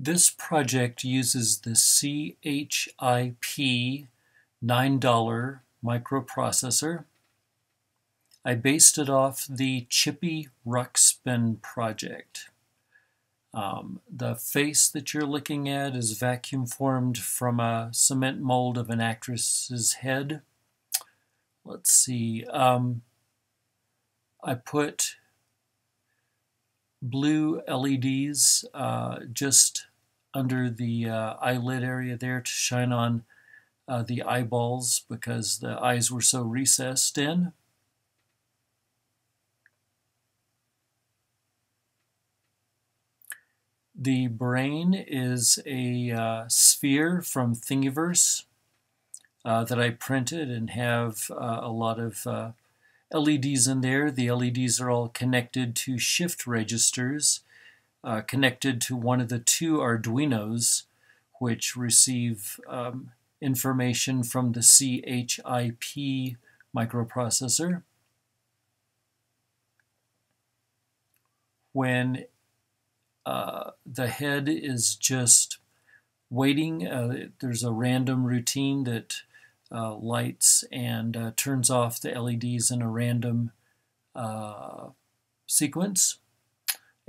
This project uses the CHIP $9 microprocessor. I based it off the Chippy Ruxpin project. Um, the face that you're looking at is vacuum formed from a cement mold of an actress's head. Let's see. Um, I put blue LEDs uh, just under the uh, eyelid area there to shine on uh, the eyeballs because the eyes were so recessed in. The brain is a uh, sphere from Thingiverse uh, that I printed and have uh, a lot of uh, LEDs in there. The LEDs are all connected to shift registers, uh, connected to one of the two Arduinos, which receive um, information from the CHIP microprocessor. When uh, the head is just waiting, uh, there's a random routine that uh, lights and uh, turns off the LEDs in a random uh, sequence.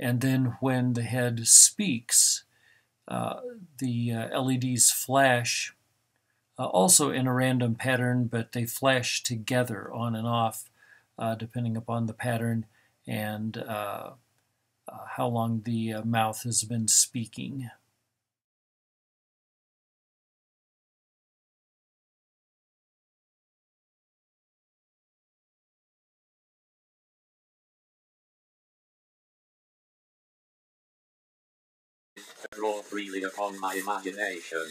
And then when the head speaks, uh, the uh, LEDs flash uh, also in a random pattern, but they flash together on and off depending upon the pattern and how long the mouth has been speaking. Draw freely upon my imagination.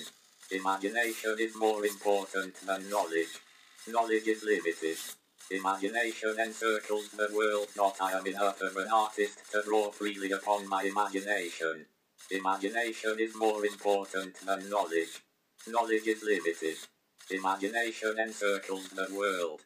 Imagination is more important than knowledge. Knowledge is limited. Imagination encircles the world, not I am enough of an artist to draw freely upon my imagination. Imagination is more important than knowledge. Knowledge is limited. Imagination encircles the world.